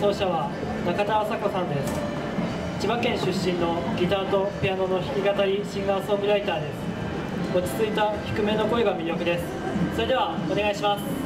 奏者は中田麻子さんです。千葉県出身のギターとピアノの弾き語りシンガーソングライターです。落ち着いた低めの声が魅力です。それではお願いします。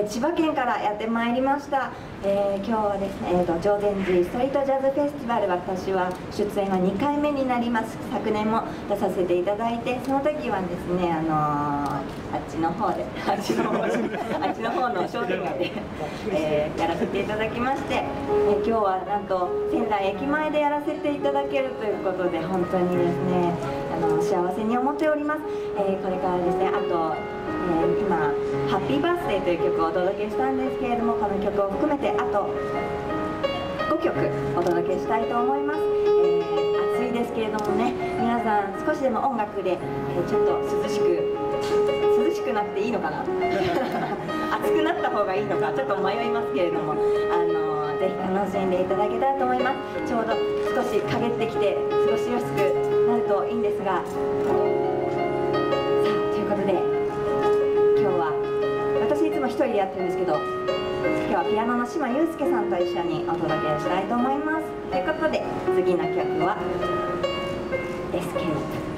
えー千葉県からやってまいりました、えー今日はですね、えー、と常禅寺ストリートジャズフェスティバル私は出演は2回目になります。昨年も出させていただいてその時はですねあのーあっちの方で あっちの方であっちの方の商店街で、えーやらせていただきまして、えー今日はなんと仙台駅前でやらせていただけるということで本当にですねあの幸せに思っております、えーこれからですねあとえー今「ハッピーバースデー」という曲をお届けしたんですけれどもこの曲を含めてあと5曲お届けしたいと思います、えー暑いですけれどもね皆さん少しでも音楽で、えーちょっと涼しく涼しくなっていいのかな？暑くなった方がいいのか？ちょっと迷いますけれどもあのぜひ楽しんでいただけたらと思います。ちょうど少し陰ってきて過ごしやすくなるといいんですが人でやってるんですけど今日はピアノの島祐介さんと一緒にお届けしたいと思います。ということで次の曲は「エスケープ」「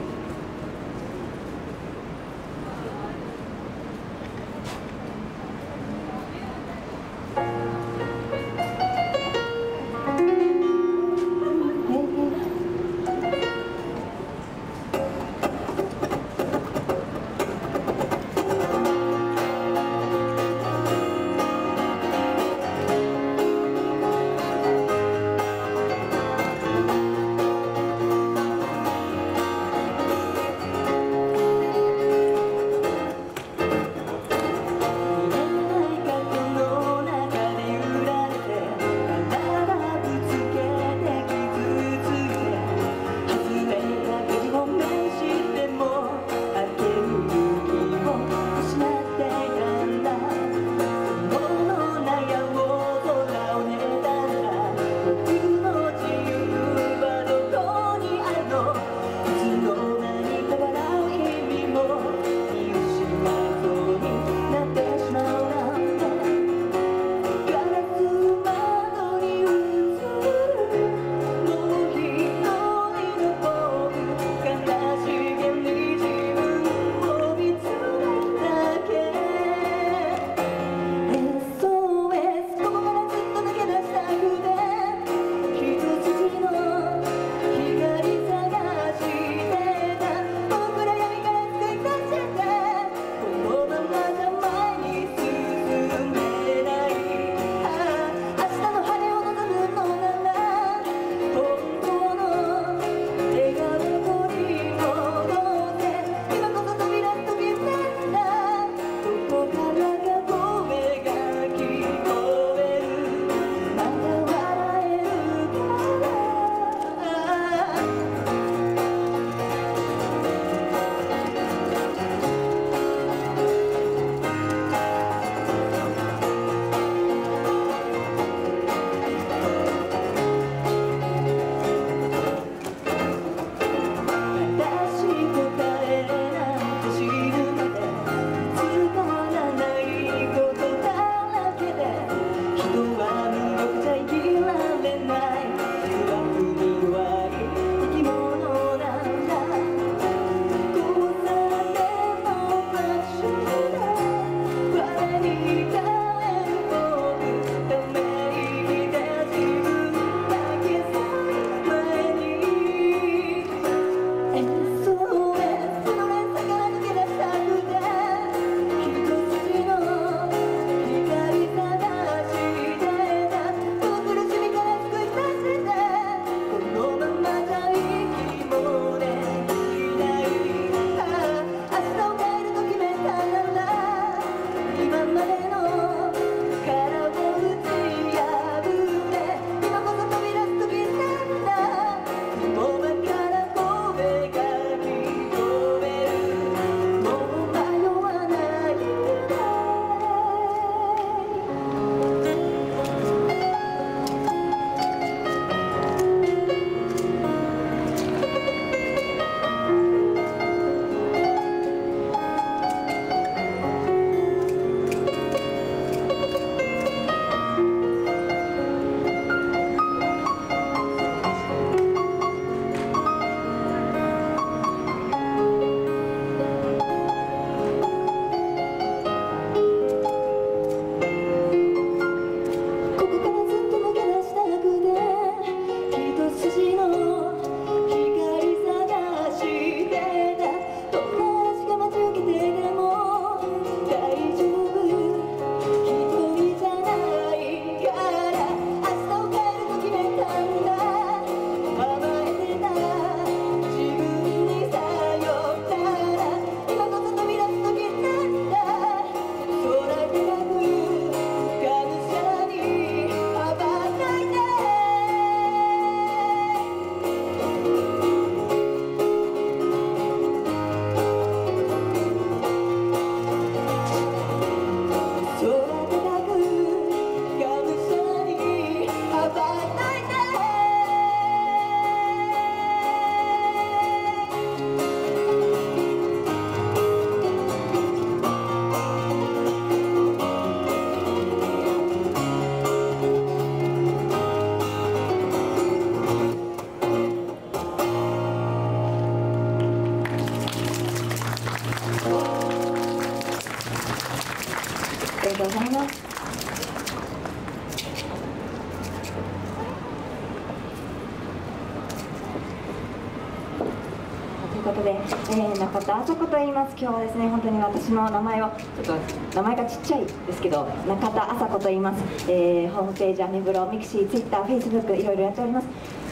ー中田あそこと言います。今日はですね、本当に私の名前を、ちょっと名前がちっちゃいですけど、中田麻子と言います。えーホームページ、アメブロ、ミクシー、ツイッター、フェイスブック、いろいろやっております。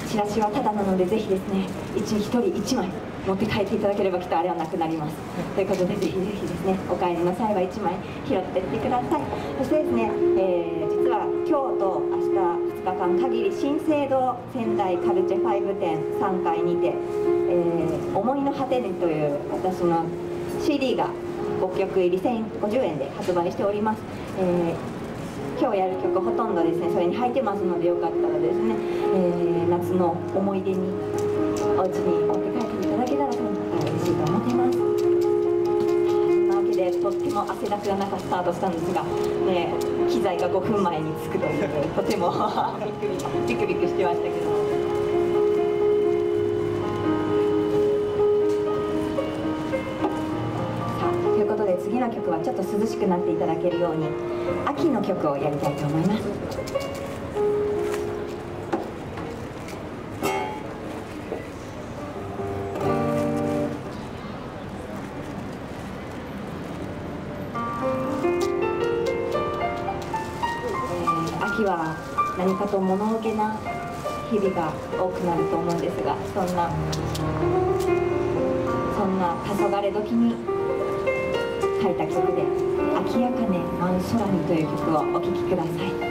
チラシはただなので、ぜひですね、一一人一枚持って帰っていただければきっとあれはなくなります。ということで、ぜひぜひですね、お帰りの際は一枚拾ってってください。そしてですね、えー実は今日と明日2日間限り新生堂仙台カルチェ5店3階にて、えー思いの果てにという私の CD が5曲入り1050円で発売しております、えー今日やる曲ほとんどですねそれに入ってますのでよかったらですね、えー夏の思い出にお家に持っとっても汗だくが中スタートしたんですが、ね、機材が5分前に着くというとても びっくりビクビクしてましたけど。ということで次の曲はちょっと涼しくなっていただけるように秋の曲をやりたいと思います。と物置な日々が多くなると思うんですがそんなそんな黄昏時に書いた曲で「秋やかね舞う空に」という曲をお聴きください。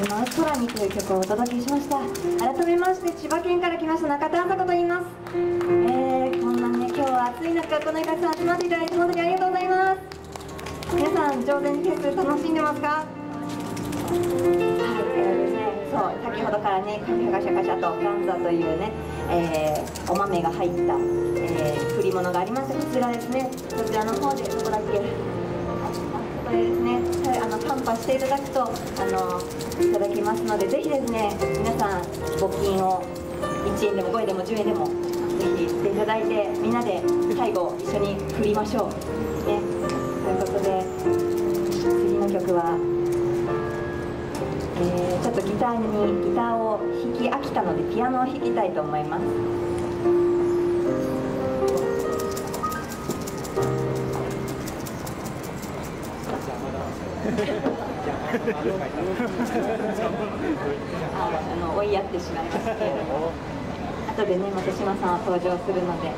ます。秋明かりの青空にという曲をお届けしました。改めまして千葉県から来ました中田麻子と言います。えー、こんなね今日は暑い中このたくさん集まっていただいて本当にありがとうございます。皆さん上手にフェス楽しんでますか？はい、えーですね、そう先ほどからねカシャカシャカシャとガンザというね、えーお豆が入った、えー、振り物がありましてこちらですね。こちらの方でそこだけ、はいあのカンパしていただくとあのいただきますのでぜひですね皆さん募金を1円でも5円でも10円でもぜひしていただいてみんなで最後一緒に振りましょう。ね。ということで次の曲は、えーちょっとギターにギターを弾き飽きたのでピアノを弾きたいと思います。あの追いやってしまいますけれども。後でねまた島さんは登場するので、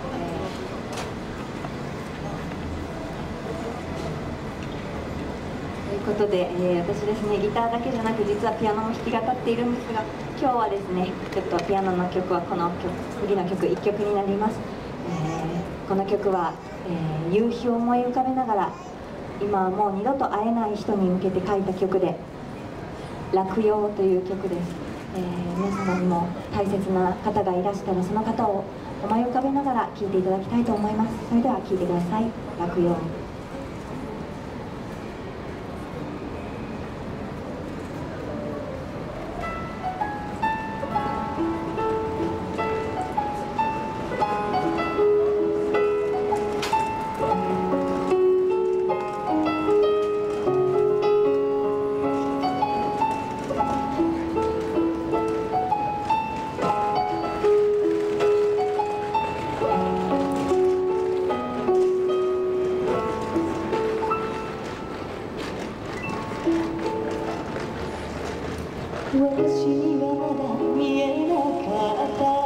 ということで、えー私ですねギターだけじゃなく実はピアノも弾き語っているんですが今日はですねちょっとピアノの曲はこの曲次の曲1曲になります、えーこの曲は、えー夕日を思い浮かべながら今はもう二度と会えない人に向けて書いた曲で「落葉」という曲です、えー皆様にも大切な方がいらしたらその方を思い浮かべながら聴いていただきたいと思います。それでは聴いてください「落葉」「しばら見えなかった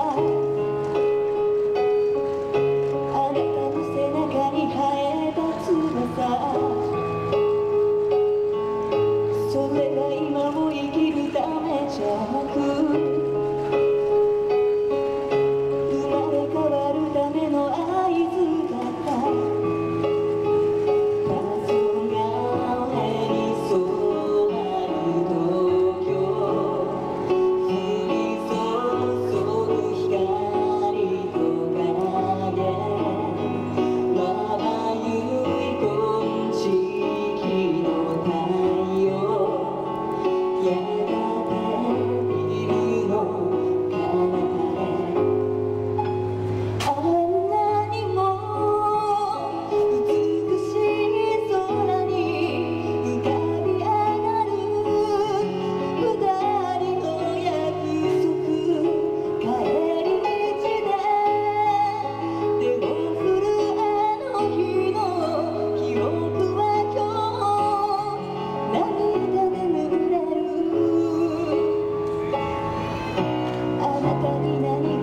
中に何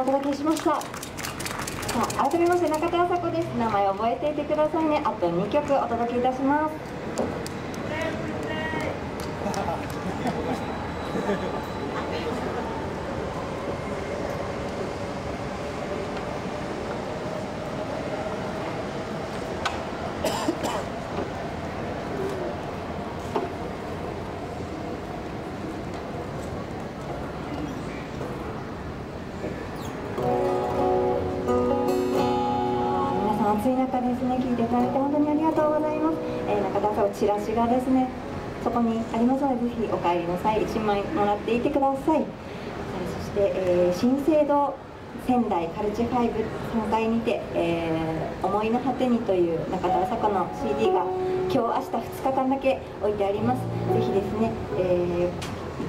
お届けしました。さあ、改めまして中田麻子です。名前覚えていてくださいね。あと2曲お届けいたします。さんチラシがですね。そこにありますのでぜひお帰りの際1枚もらっていてください、そして、えー新生堂仙台カルチファイブ3階にて、えー思いの果てに」という中田麻子の CD が今日明日2日間だけ置いてあります。ぜひですね、え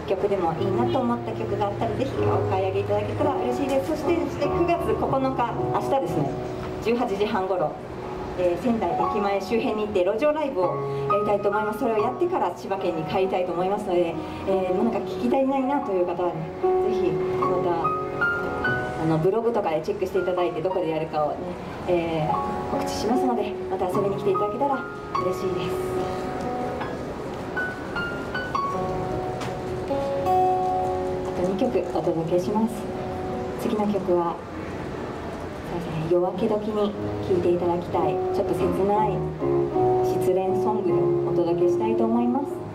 1曲でもいいなと思った曲があったらぜひお買い上げいただけたら嬉しいです。そしてそして9月9日明日ですね。18時半頃、えー仙台駅前周辺に行って路上ライブをやりたいと思います。それをやってから千葉県に帰りたいと思いますので、えーもうなんか聞き足りないなという方はねぜひまたあのブログとかでチェックしていただいてどこでやるかをね、えー告知しますのでまた遊びに来ていただけたら嬉しいです。あと2曲お届けします。次の曲は夜明け時に聴いていただきたい。ちょっと切ない失恋ソングをお届けしたいと思います。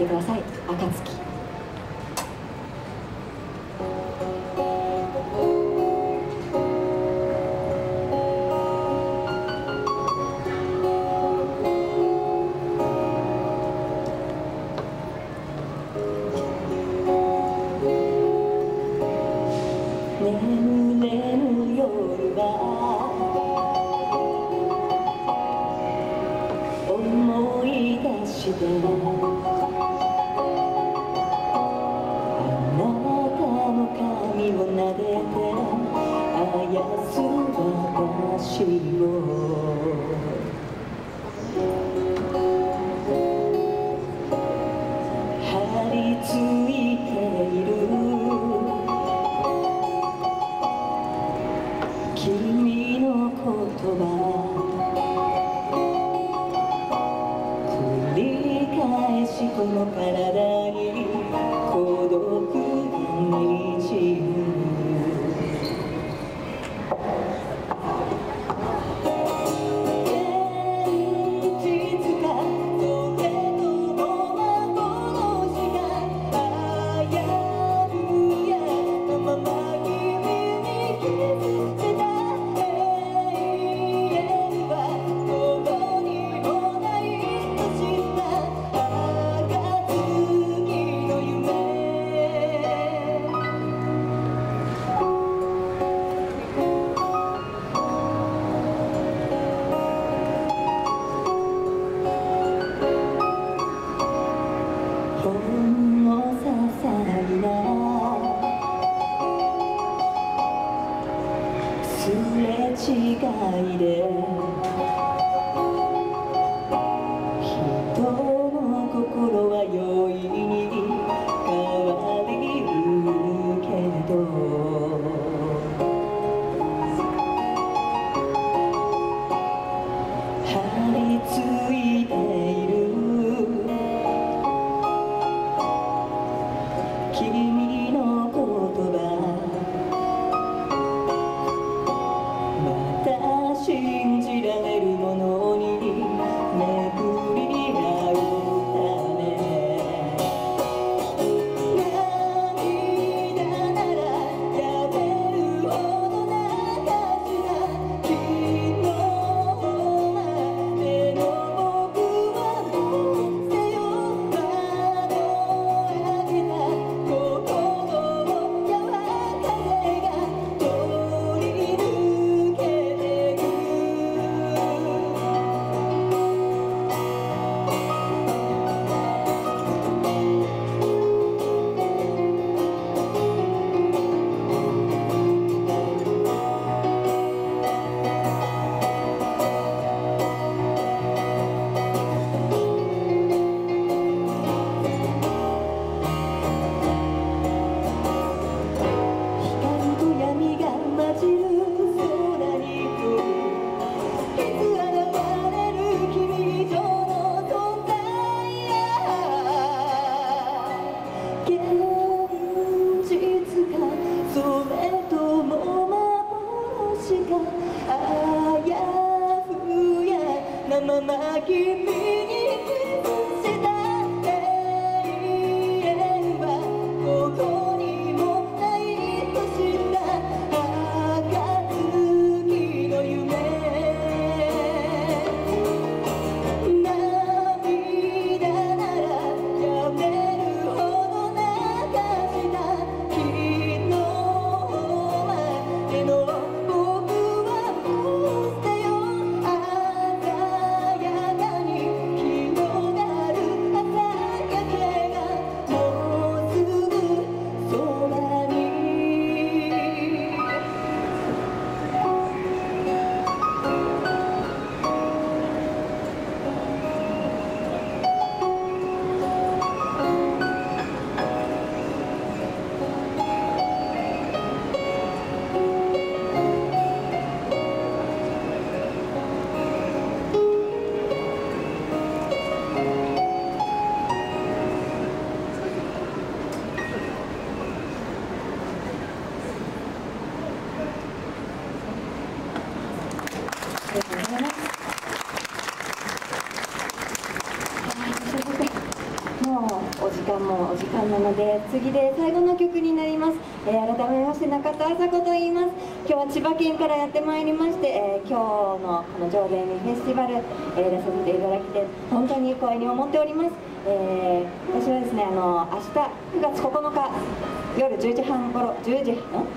てください「暁」なので次で最後の曲になります、えー、改めまして中田麻子と言います。今日は千葉県からやってまいりまして、えー、今日のこの上田にフェスティバル、えー、出させていただきて本当に光栄に思っております、えー、私はですねあの明日9月9日夜10時半頃10時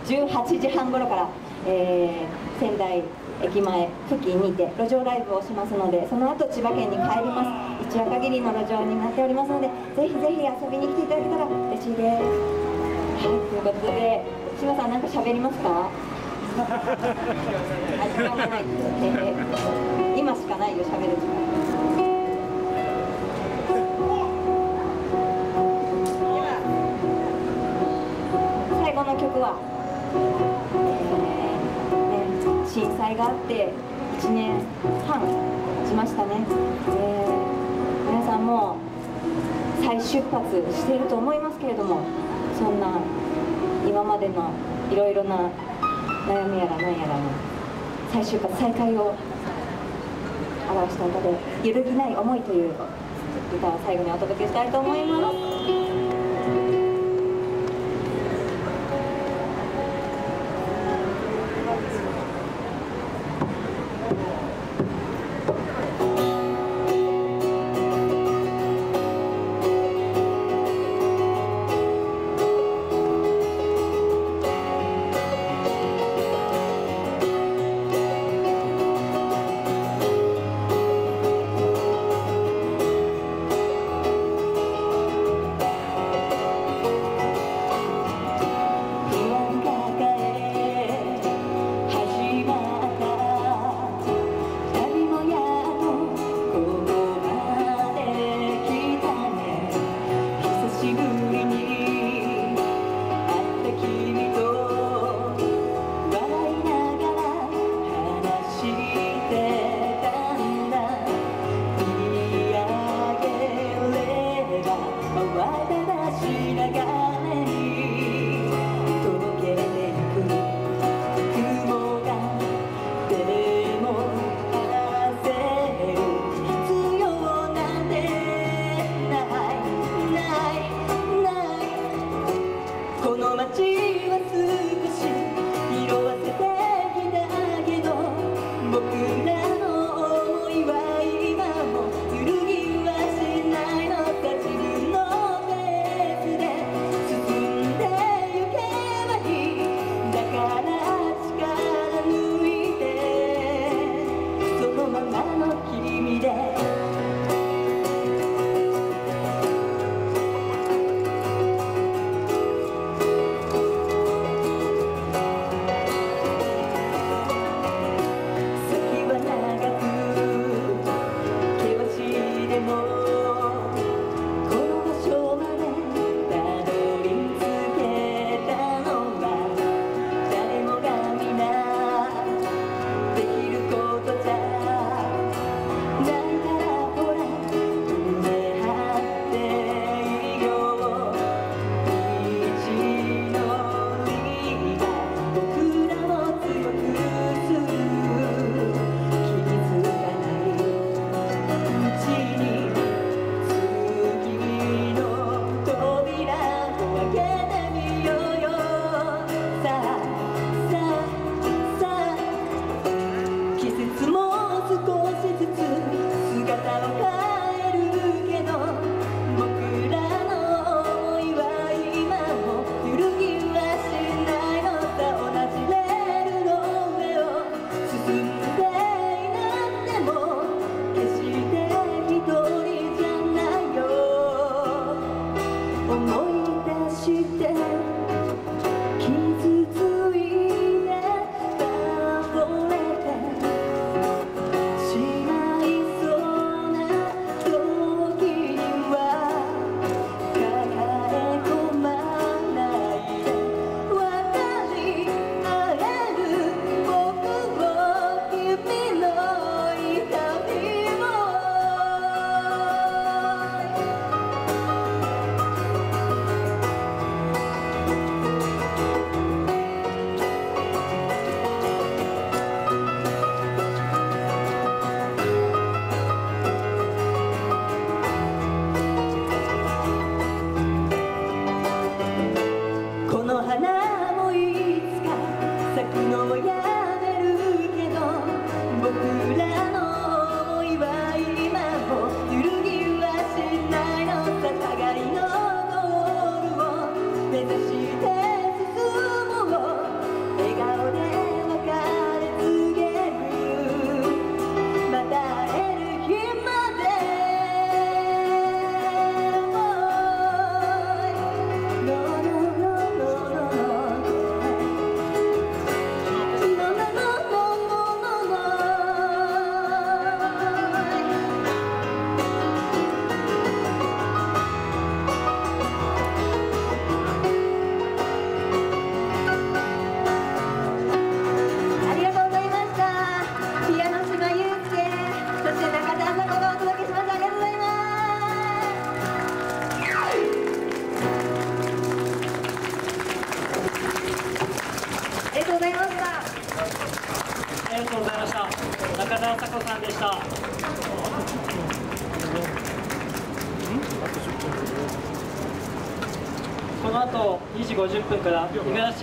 18時半頃から、えー、仙台駅前付近にて路上ライブをしますのでその後千葉県に帰ります。一夜限りの路上になっておりますのでぜひぜひ遊びに来ていただけたら嬉しいです。はいということで志麻さん何か喋りますか、今しかないよ喋る時間。最後の曲は、えーね、震災があって1年半経ちましたね、えー、も再出発していると思いますけれどもそんな今までのいろいろな悩みやら何やらの再出発再開を表した歌で「揺るぎない思い」という歌を最後にお届けしたいと思います。らの想いは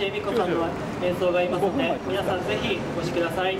恵美子さんの演奏がいますので皆さんぜひお越しください。